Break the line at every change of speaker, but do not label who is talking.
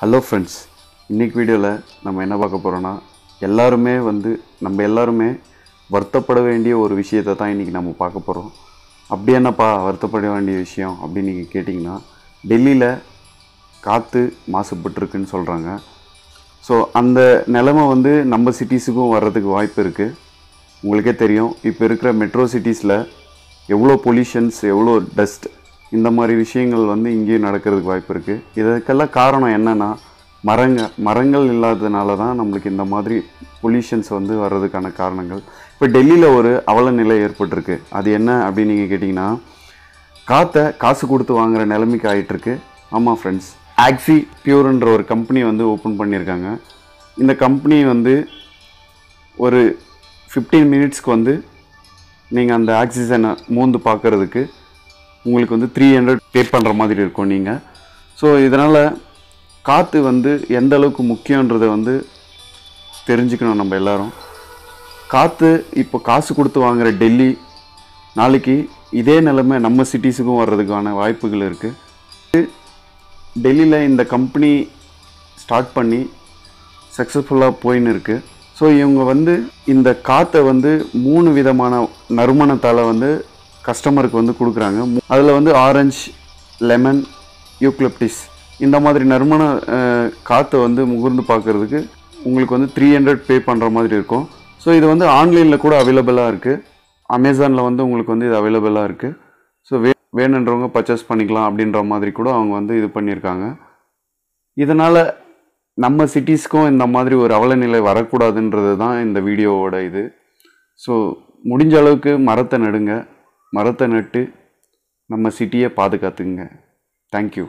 Hello friends இன்றைக்கி வீடியோவில் நம்ம என்ன பார்க்க போகிறோன்னா எல்லாருமே வந்து நம்ம எல்லாருமே வருத்தப்பட வேண்டிய ஒரு விஷயத்தை தான் இன்றைக்கி நம்ம பார்க்க போகிறோம் அப்படி என்னப்பா வருத்தப்பட வேண்டிய விஷயம் அப்படின்னு நீங்கள் கேட்டிங்கன்னா டெல்லியில் காற்று மாசுபட்டுருக்குன்னு சொல்கிறாங்க ஸோ அந்த நிலமை வந்து நம்ம சிட்டிஸுக்கும் வர்றதுக்கு வாய்ப்பு இருக்குது உங்களுக்கே தெரியும் இப்போ இருக்கிற மெட்ரோ சிட்டிஸில் எவ்வளோ பொல்யூஷன்ஸ் எவ்வளோ டஸ்ட் இந்த மாதிரி விஷயங்கள் வந்து இங்கேயும் நடக்கிறதுக்கு வாய்ப்பு இருக்குது இதற்கெல்லாம் காரணம் என்னென்னா மரங்கள் மரங்கள் இல்லாததுனால தான் நம்மளுக்கு இந்த மாதிரி பொல்யூஷன்ஸ் வந்து வர்றதுக்கான காரணங்கள். இப்போ டெல்லியில் ஒரு அவல நிலை ஏற்பட்டிருக்கு. அது என்ன அப்படின்னு நீங்கள் கேட்டிங்கன்னா காற்றை காசு கொடுத்து வாங்குற நிலைமைக்கு ஆகிட்டுருக்கு ஆமாம் ஃப்ரெண்ட்ஸ் ஆக்ஸி பியூர்ன்ற ஒரு கம்பெனி வந்து ஓப்பன் பண்ணியிருக்காங்க. இந்த கம்பெனி வந்து ஒரு ஃபிஃப்டீன் மினிட்ஸ்க்கு வந்து நீங்கள் அந்த ஆக்சிஜனை மூந்து பார்க்குறதுக்கு உங்களுக்கு வந்து த்ரீ ஹண்ட்ரட் பே பண்ணுற மாதிரி இருக்கும் நீங்கள் ஸோ இதனால் காற்று வந்து எந்த அளவுக்கு முக்கியன்றதை வந்து தெரிஞ்சுக்கணும் நம்ம எல்லோரும். காற்று இப்போ காசு கொடுத்து வாங்குகிற டெல்லி நாளைக்கு இதே நிலைமை நம்ம சிட்டிஸுக்கும் வர்றதுக்கான வாய்ப்புகள் இருக்குது டெல்லியில் இந்த கம்பெனி ஸ்டார்ட் பண்ணி சக்ஸஸ்ஃபுல்லாக போயின்னு இருக்குது ஸோ இவங்க வந்து இந்த காற்றை வந்து மூணு விதமான நறுமணத்தால் வந்து கஸ்டமருக்கு வந்து கொடுக்குறாங்க. அதில் வந்து ஆரஞ்சு லெமன் யூக்லிப்டிஸ் இந்த மாதிரி நறுமண காற்றை வந்து முகர்ந்து பார்க்குறதுக்கு உங்களுக்கு வந்து த்ரீ ஹண்ட்ரட் பே பண்ணுற மாதிரி இருக்கும். ஸோ இது வந்து ஆன்லைனில் கூட அவைலபிளாக இருக்குது அமேசானில் வந்து உங்களுக்கு வந்து இது அவைலபிளாக இருக்குது ஸோ வே வேணுன்றவங்க பர்ச்சேஸ் பண்ணிக்கலாம் அப்படின்ற மாதிரி கூட அவங்க வந்து இது பண்ணியிருக்காங்க. இதனால் நம்ம சிட்டிஸ்க்கும் இந்த மாதிரி ஒரு அவலநிலை வரக்கூடாதுன்றது தான் இந்த வீடியோவோட இது. ஸோ முடிஞ்ச அளவுக்கு மரத்தை நடுங்க. மரத்தை நட்டு நம்ம சிட்டியை பாதுகாத்துங்க தேங்க்யூ